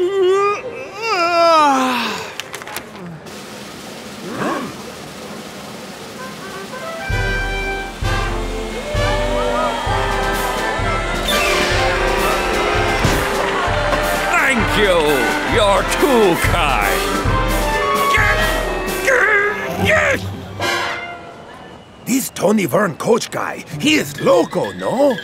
Thank you. You're too kind. Yes. This Toni Vern coach guy, he is loco, no?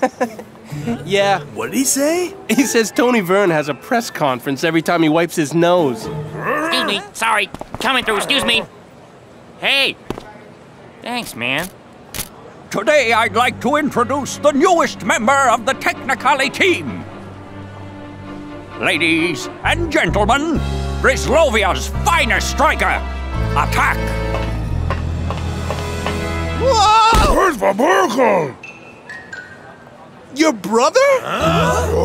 Yeah, What did he say? he says Toni Vern has a press conference every time he wipes his nose. Excuse me. Sorry. Coming through. Excuse me. Hey. Thanks, man. Today I'd like to introduce the newest member of the Technicali team. Ladies and gentlemen, Brislovia's finest striker, Attak. Whoa! Where's the Burkle? Your brother? Oh!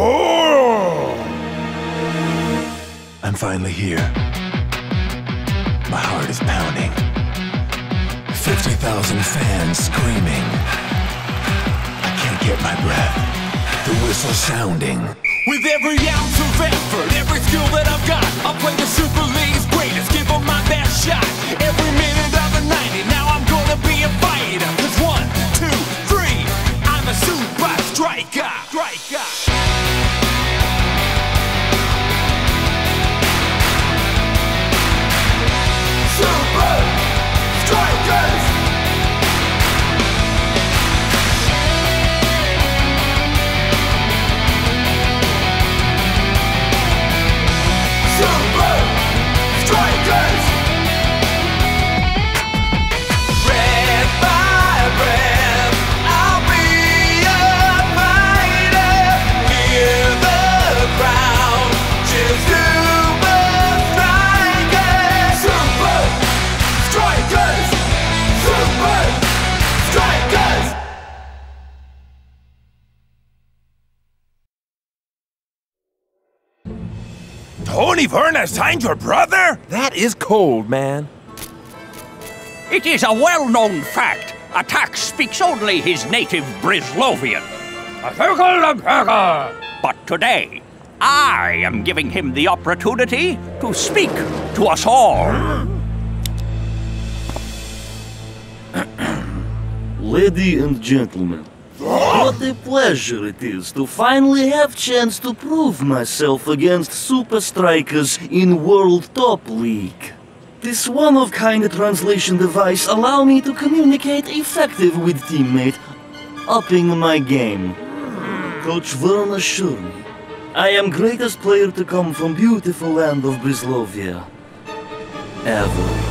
I'm finally here. My heart is pounding. 50,000 fans screaming. I can't get my breath. The whistle sounding. With every ounce of effort, every skill that I've got, I'll play the Super League's greatest, give them my best shot. Every minute of the 90, now I'm gonna be a fighter. Striker. Striker. Toni Vern has signed your brother? That is cold, man. It is a well-known fact. Attak speaks only his native Brislovian. A Sokolovka. But today, I am giving him the opportunity to speak to us all. Lady and gentlemen, what a pleasure it is to finally have chance to prove myself against super strikers in World Top League. This one-of-kind translation device allow me to communicate effective with teammate, upping my game. Coach Vern assure me, I am greatest player to come from beautiful land of Brislovia. Ever.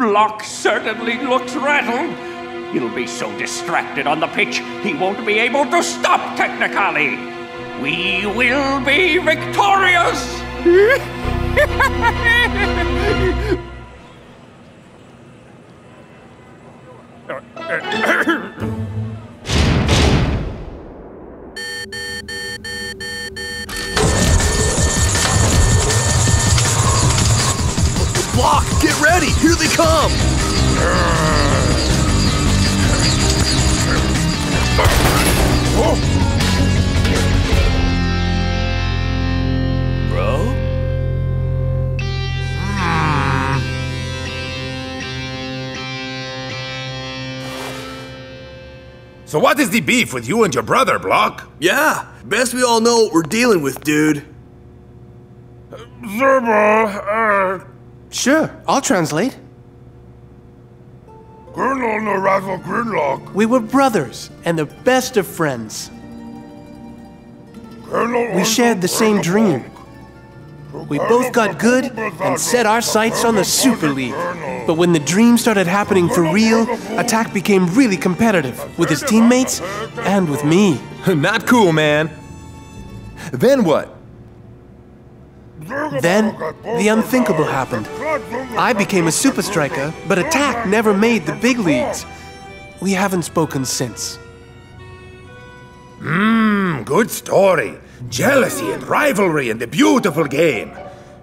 Blok certainly looks rattled. He'll be so distracted on the pitch, he won't be able to stop Technicali. We will be victorious! So what is the beef with you and your brother, Blok? Yeah, best we all know what we're dealing with, dude. Zerba, uh, Sure, I'll translate. Colonel Razzle Gridlock, We were brothers and the best of friends. Colonel We shared the same dream. We both got good and set our sights on the Super League. But when the dream started happening for real, Attak became really competitive with his teammates and with me. Not cool, man. Then what? Then, the unthinkable happened. I became a super striker, but Attak never made the big leagues. We haven't spoken since. Hmm, good story. Jealousy and rivalry in the beautiful game.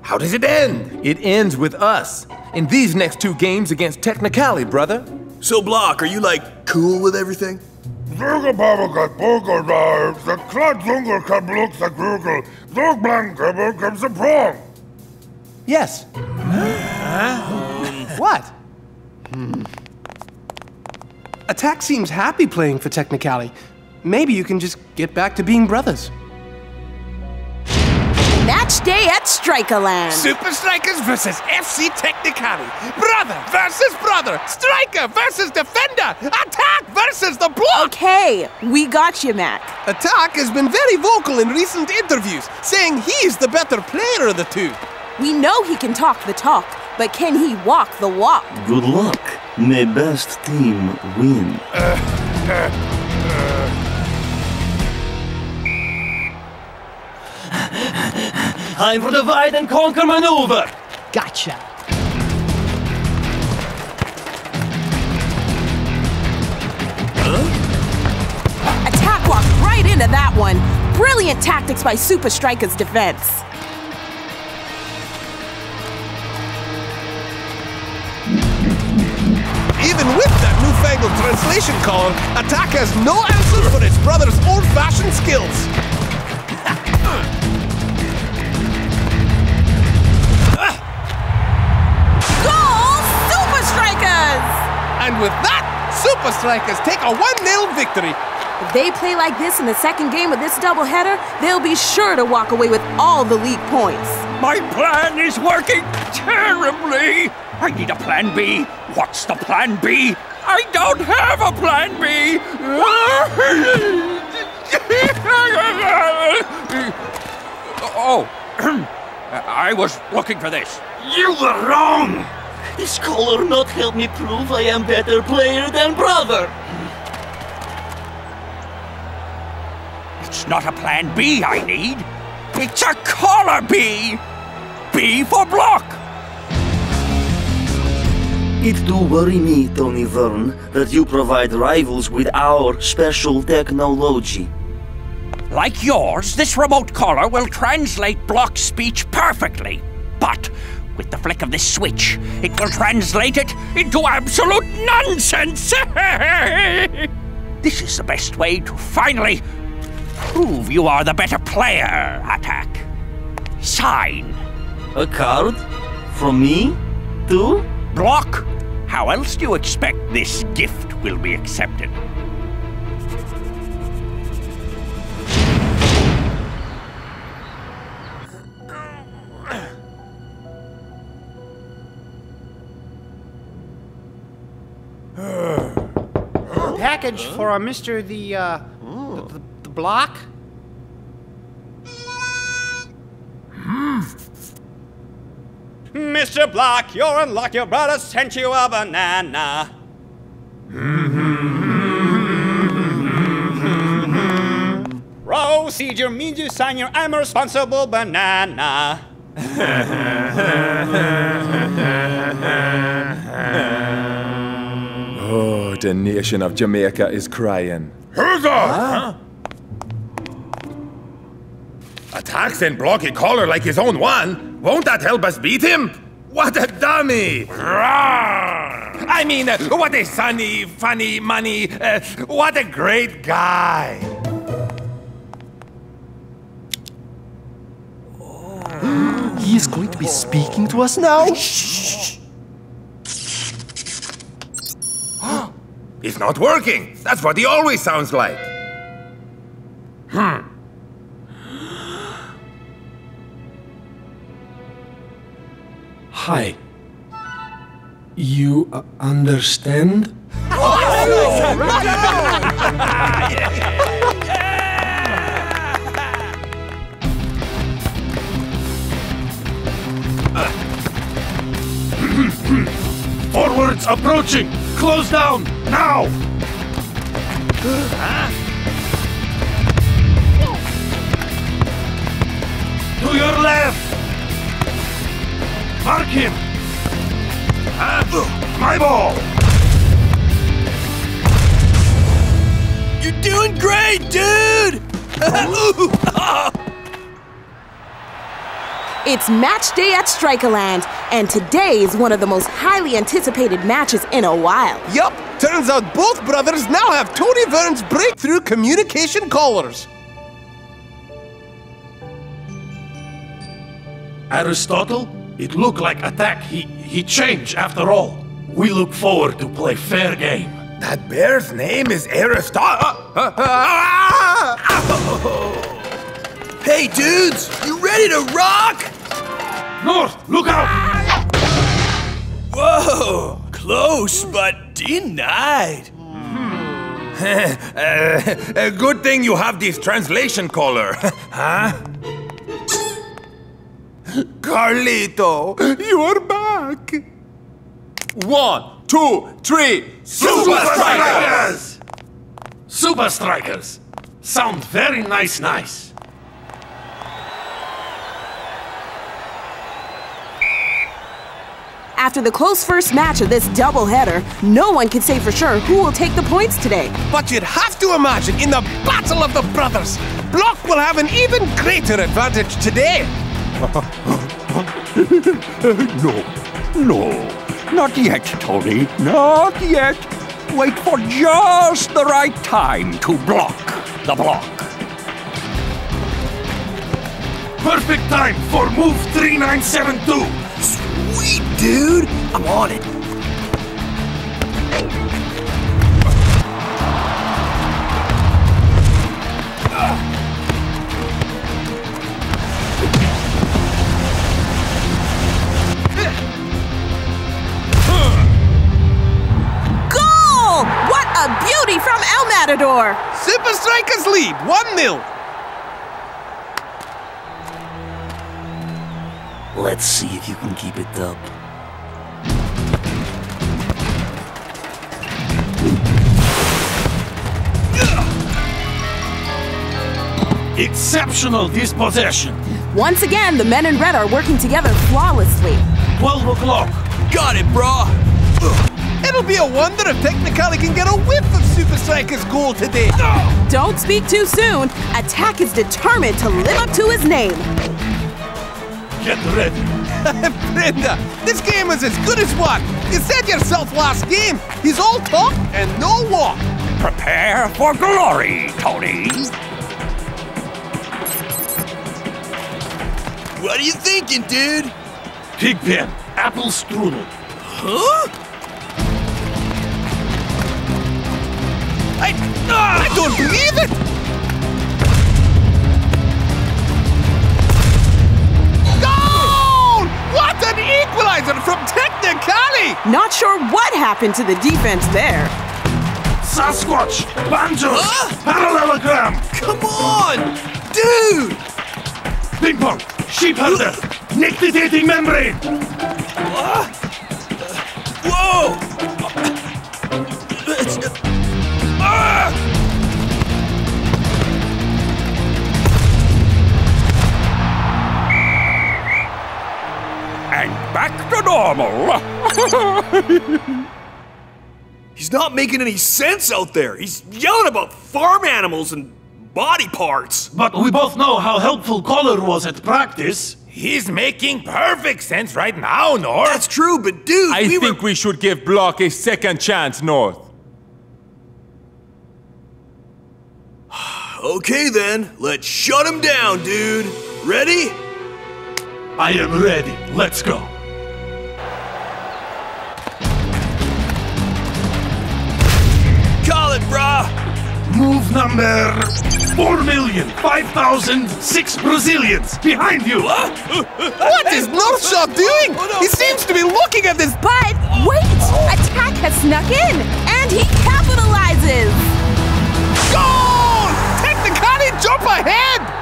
How does it end? It ends with us in these next two games against Technicali, brother. So, Blok, are you like cool with everything? Zugerbabelkat Bogeldaar, de Kladzunger Kabluk sa Kugel, Zugblank Kabuk sa Prong. Yes. Hmm. What? Attak seems happy playing for Technicali. Maybe you can just get back to being brothers. Match day at Strikerland. Supa Strikas versus FC Technicali. Brother versus brother. Striker versus defender. Attak versus the block. Okay, we got you, Mac. Attak has been very vocal in recent interviews, saying he's the better player of the two. We know he can talk the talk, but can he walk the walk? Good luck. May best team win. Time for the divide and conquer maneuver. Gotcha. Attak walked right into that one. Brilliant tactics by Supa Strikas' defense. Even with that newfangled translation column, Attak has no answer for its brother's old-fashioned skills. And with that, Supa Strikas take a 1-0 victory. If they play like this in the second game of this doubleheader, they'll be sure to walk away with all the league points. My plan is working terribly. I need a plan B. What's the plan B? I don't have a plan B. oh, I was looking for this. You were wrong. This color not help me prove I am better player than brother. It's not a plan B I need. It's a collar B. B for block. It do worry me, Toni Vern, that you provide rivals with our special technology. Like yours, this remote collar will translate block speech perfectly. But with the flick of this switch, it will translate it into absolute nonsense. this is the best way to finally prove you are the better player, Attak. Sign. A card? From me? To? Blok. How else do you expect this gift will be accepted? Package for uh, Mr. the, uh, the, the, the block? Mr. Blok, you're unlocked. Your brother sent you a banana. Procedure means you sign your I'm a responsible banana. The nation of Jamaica is crying. Huzzah! Attacks and blocky collar like his own one. Won't that help us beat him? What a dummy! Rawr! I mean, uh, what a sunny, funny, money, uh, what a great guy! He is going to be speaking to us now? It's not working. That's what he always sounds like. Hmm. Hi. You uh, understand? Forwards approaching! Close down! Now! To your left! Mark him! Ah, my ball! You're doing great, dude! It's match day at Strikerland, and today is one of the most highly anticipated matches in a while. Yup, turns out both brothers now have Toni Vern's breakthrough communication collars. Aristotle, it looked like attack. He he changed after all. We look forward to play fair game. That bear's name is Aristotle. Hey, dudes, you ready to rock? North, look out! Whoa, close but denied. uh, good thing you have this translation collar, huh? Carlito, you are back. One, two, three. Supa Strikas! Supa Strikas! Sound very nice, nice. After the close first match of this doubleheader, no one can say for sure who will take the points today. But you'd have to imagine in the Battle of the Brothers, Blok will have an even greater advantage today. no, no, not yet, Toni, not yet. Wait for just the right time to block the block. Perfect time for move 3972. Sweet, dude. I'm on it. Goal! What a beauty from El Matador! Supa Strikas lead 1 Let's see if you can keep it up. Exceptional dispossession. Once again, the men in red are working together flawlessly. 12 o'clock. Got it, brah. It'll be a wonder if Technicali can get a whiff of Supa Strikas' goal today. Don't speak too soon. Attak is determined to live up to his name. Get ready. Brenda, this game is as good as what? You said yourself last game. He's all talk and no walk. Prepare for glory, Toni. What are you thinking, dude? Pigpen, apple strudel. Huh? I, ah! I don't believe it! From Technicali! Not sure what happened to the defense there. Sasquatch, banjo, parallelogram. Come on, dude! Ping pong, sheep herder, nictitating membrane. Uh, whoa! Uh, uh, ah! And back to normal. He's not making any sense out there. He's yelling about farm animals and body parts. But we both know how helpful Collar was at practice. He's making perfect sense right now, North. That's true, but dude, I we think were... we should give Blok a second chance, North. Okay then, let's shut him down, dude. Ready? I am ready. Let's go. Call it, brah. Move number 4,005,006 Brazilians. Behind you. What is North Shaw doing? He seems to be looking at this. But wait! Attak has snuck in, and he capitalizes! Goal! Technicali jump ahead!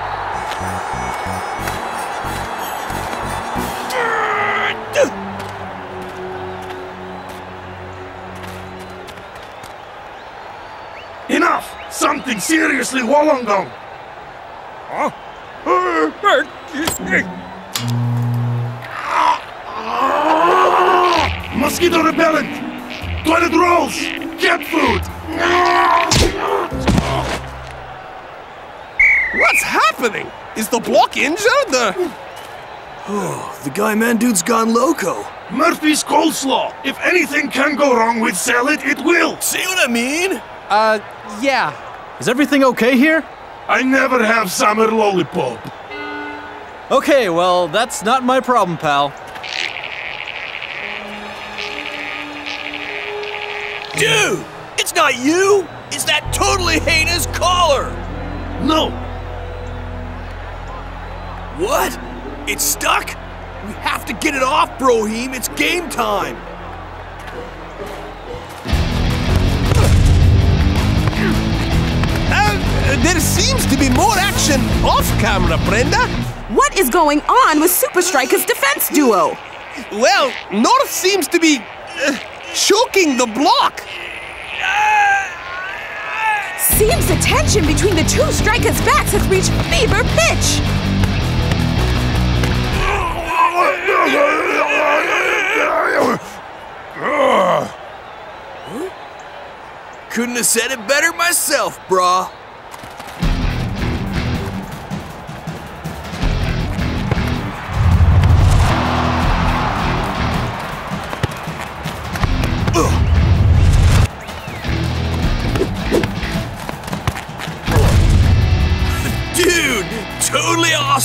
Something seriously wrong now. Huh? Mosquito repellent! Toilet rolls! Cat food! What's happening? Is the block injured? Uh, Oh, the guy man dude's gone loco. Murphy's coleslaw. If anything can go wrong with salad, it will. See what I mean? Uh, yeah. Is everything okay here? I never have summer lollipop. Okay, well, that's not my problem, pal. Dude, it's not you. It's that totally heinous collar. No. What? It's stuck? We have to get it off, Broheem. It's game time. There seems to be more action off camera, Brenda. What is going on with Supa Strikas' defense duo? Well, North seems to be uh, choking the block. Seems the tension between the two strikers' backs has reached fever pitch. Couldn't have said it better myself, brah.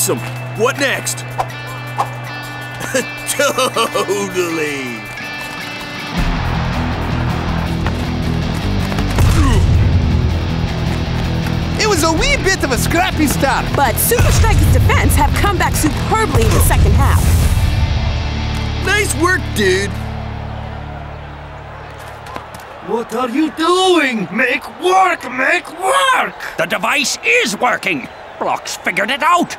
Awesome. What next? totally. It was a wee bit of a scrappy start. But Supa Strikas' defense have come back superbly in the second half. Nice work, dude. What are you doing? Make work, make work! The device is working. Blok's figured it out.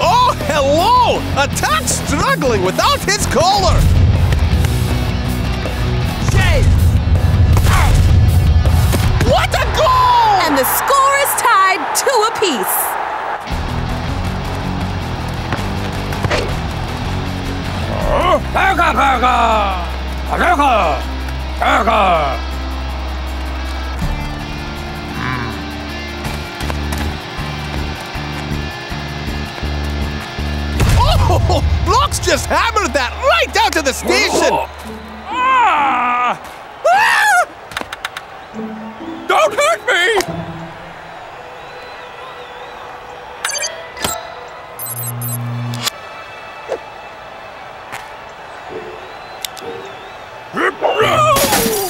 Oh, hello! Attak struggling without his collar. Shave! What a goal! And the score is tied two apiece. Oh, Blok's just hammered that right down to the station. Ah! Ah! Don't hurt me!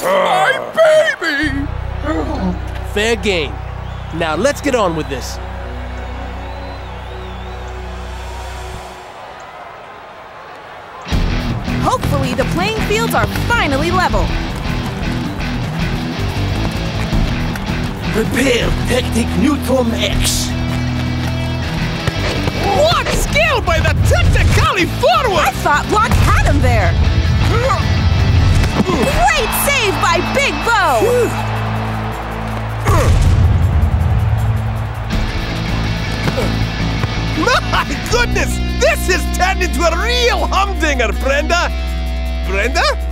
My baby! Fair game. Now let's get on with this. Fields are finally level. Prepare Tactic Neutron X. What skill by the technically forward! I thought Blok had him there. Great save by Big Bo! My goodness! This has turned into a real humdinger, Brenda! Brenda?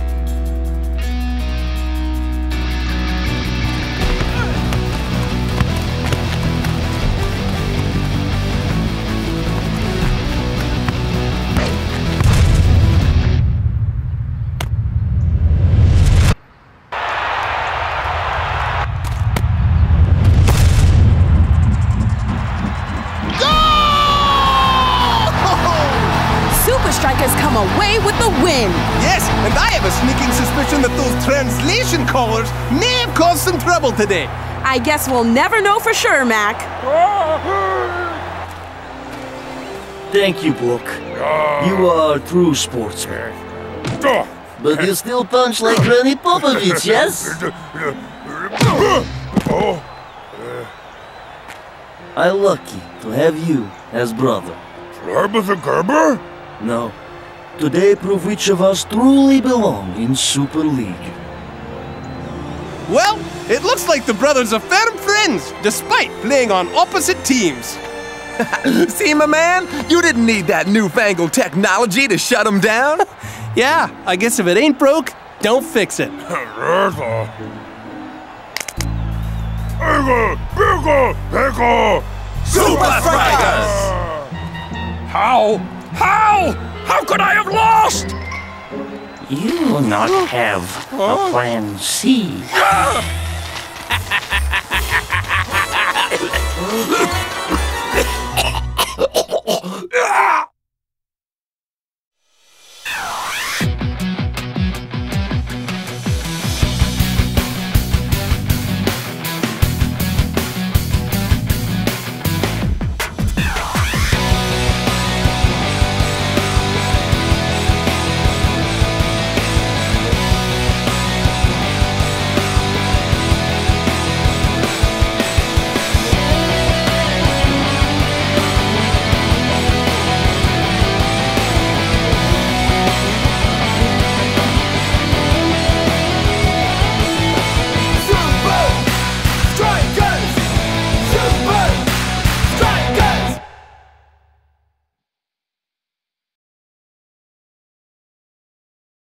Away with the win. Yes, and I have a sneaking suspicion that those translation callers may have caused some trouble today. I guess we'll never know for sure, Mac. Thank you, Book. You are a true sportsman. But you still punch like Granny Popovich, yes? I'm lucky to have you as brother. Flarbus and Gerber? No. Today prove which of us truly belong in Super League. Well, it looks like the brothers are firm friends, despite playing on opposite teams. See, my man, you didn't need that newfangled technology to shut them down. yeah, I guess if it ain't broke, don't fix it. Eagle, Beagle, Pickle, Supa Strikas! How? How? How could I have lost? You will not have a plan C. Ah!